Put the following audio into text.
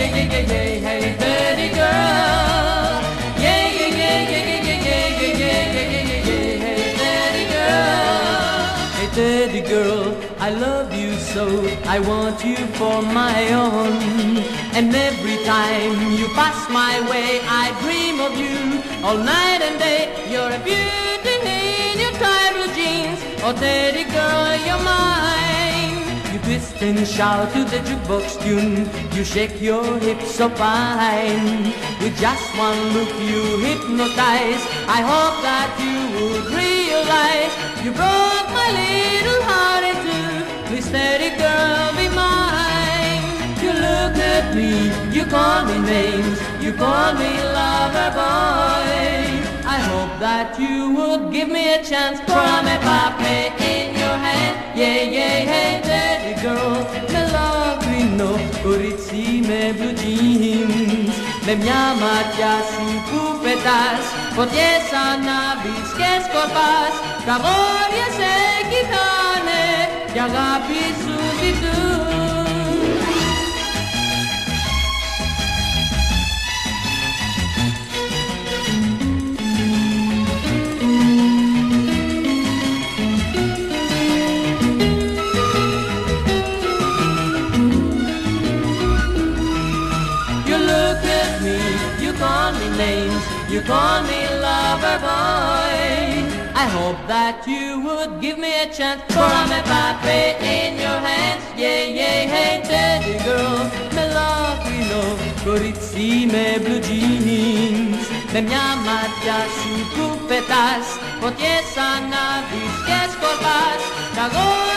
hey, Teddy girl. Yeah, yeah, yeah, yeah, yeah, yeah, yeah, yeah, yeah, yeah, yeah, hey, Teddy girl. Hey, Teddy girl, I love you so, I want you for my own. And every time you pass my way, I dream of you all night and day. You're a beauty in your tight blue jeans. Oh, Teddy girl, you're mine. You twist and shout to the jukebox tune. You shake your hips so fine. With just one look, you hypnotize. I hope that you would realize you broke my little heart in two. Please, Teddy girl, be mine. You look at me, you call me names, you call me lover boy. I hope that you would give me a chance. Pop me κορίτσι με blue με μια ματιά σου που πετάς φωτιές ανάβεις και σκορπάς τα γόρια σε κοιτάνε και αγάπης you call me lover boy. I hope that you would give me a chance, for I'm a papi in your hands. Yeah, yeah, hey, Teddy girl, me love you know, coricime blue jeans. Me mňamaťa sú pupetas, potiesa na výške skorpas, kagorie se gitár.